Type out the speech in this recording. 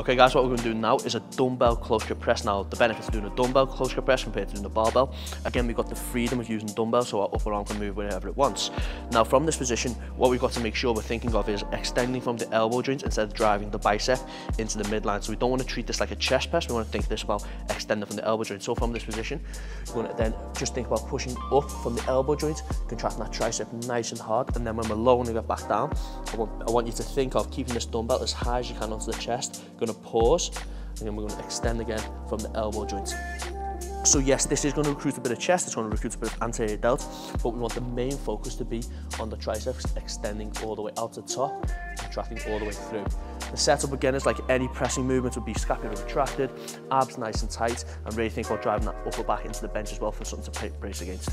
Okay guys, what we're to do now is a dumbbell close grip press. Now the benefits of doing a dumbbell close grip press compared to doing a barbell, again we've got the freedom of using dumbbell so our upper arm can move wherever it wants. Now from this position, what we've got to make sure we're thinking of is extending from the elbow joint instead of driving the bicep into the midline. So we don't want to treat this like a chest press, we want to think this about extending from the elbow joint. So from this position, we're going to then just think about pushing up from the elbow joint, contracting that tricep nice and hard, and then when we're lowering it back down, I want, I want you to think of keeping this dumbbell as high as you can onto the chest, to pause, and then we're going to extend again from the elbow joint. So yes, this is going to recruit a bit of chest, it's going to recruit a bit of anterior delt, but we want the main focus to be on the triceps extending all the way out to the top, contracting all the way through. The setup again is like any pressing movement would be scapula retracted, abs nice and tight, and really think about driving that upper back into the bench as well for something to brace against.